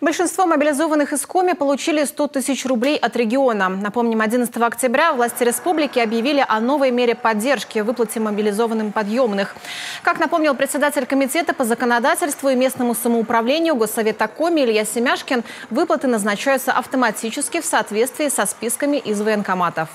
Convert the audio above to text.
Большинство мобилизованных из Коми получили 100 тысяч рублей от региона. Напомним, 11 октября власти республики объявили о новой мере поддержки в выплате мобилизованным подъемных. Как напомнил председатель комитета по законодательству и местному самоуправлению Госсовета Коми Илья Семяшкин, выплаты назначаются автоматически в соответствии со списками из военкоматов.